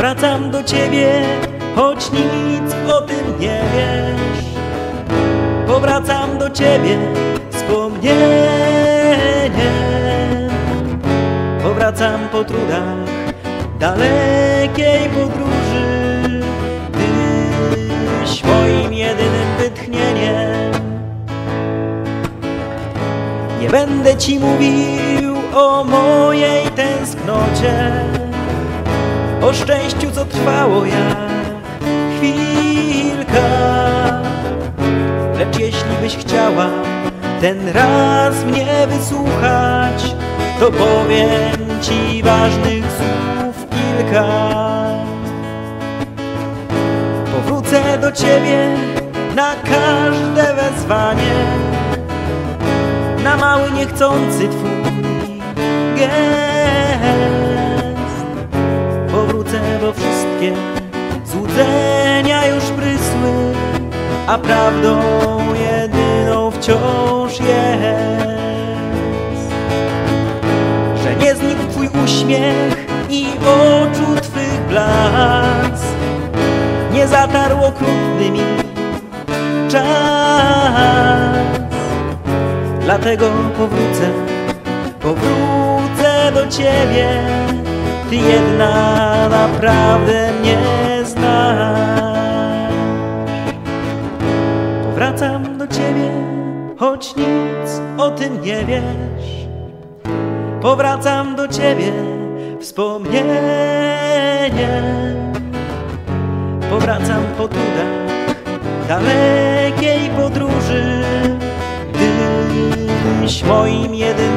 Powracam do ciebie, choć nic o tym nie wiesz. Powracam do ciebie wspomnieniem. Powracam po trudach dalekiej podróży. Tyś moim jedynym wytchnieniem. Nie będę ci mówił o mojej tęsknocie, o szczęściu, co trwało jak chwilka. Lecz jeśli byś chciała ten raz mnie wysłuchać, to powiem ci ważnych słów kilka. Powrócę do ciebie na każde wezwanie na mały niechcący twój gest. Wszystkie złudzenia już prysły, a prawdą jedyną wciąż jest, że nie znikł twój uśmiech i oczu twych blask, nie zatarł okrutny mi czas. Dlatego powrócę, powrócę do ciebie. Ty jedna naprawdę mnie znasz. Powracam do ciebie, choć nic o tym nie wiesz. Powracam do ciebie wspomnieniem. Powracam po trudach dalekiej podróży. Tyś moim jedynym